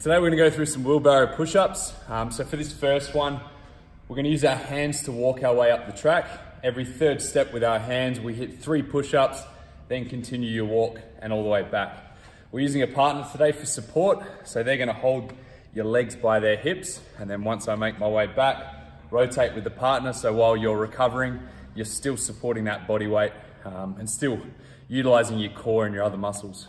Today we're gonna go through some wheelbarrow push-ups. Um, so for this first one, we're gonna use our hands to walk our way up the track. Every third step with our hands, we hit three push-ups, then continue your walk and all the way back. We're using a partner today for support. So they're gonna hold your legs by their hips. And then once I make my way back, rotate with the partner. So while you're recovering, you're still supporting that body weight um, and still utilizing your core and your other muscles.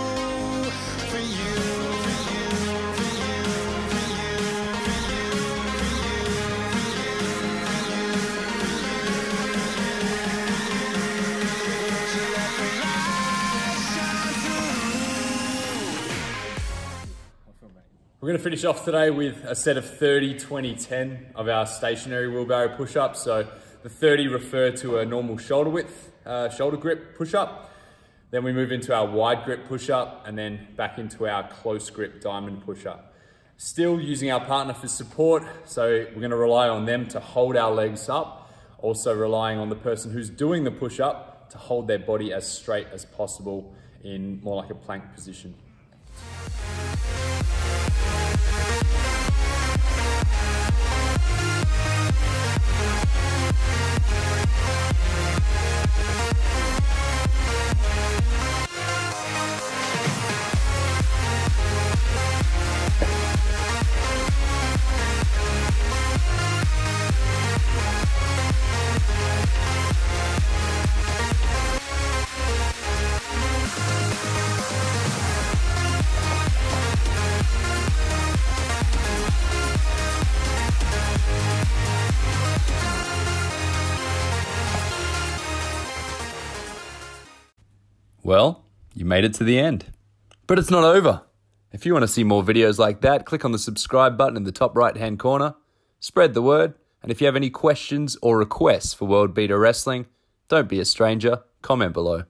We're gonna finish off today with a set of 30, 20, 10 of our stationary wheelbarrow push-ups. So the 30 refer to a normal shoulder width, uh, shoulder grip push-up. Then we move into our wide grip push-up and then back into our close grip diamond push-up. Still using our partner for support. So we're gonna rely on them to hold our legs up. Also relying on the person who's doing the push-up to hold their body as straight as possible in more like a plank position. フフフフ。Well, you made it to the end. But it's not over. If you want to see more videos like that, click on the subscribe button in the top right hand corner, spread the word, and if you have any questions or requests for World Beater Wrestling, don't be a stranger, comment below.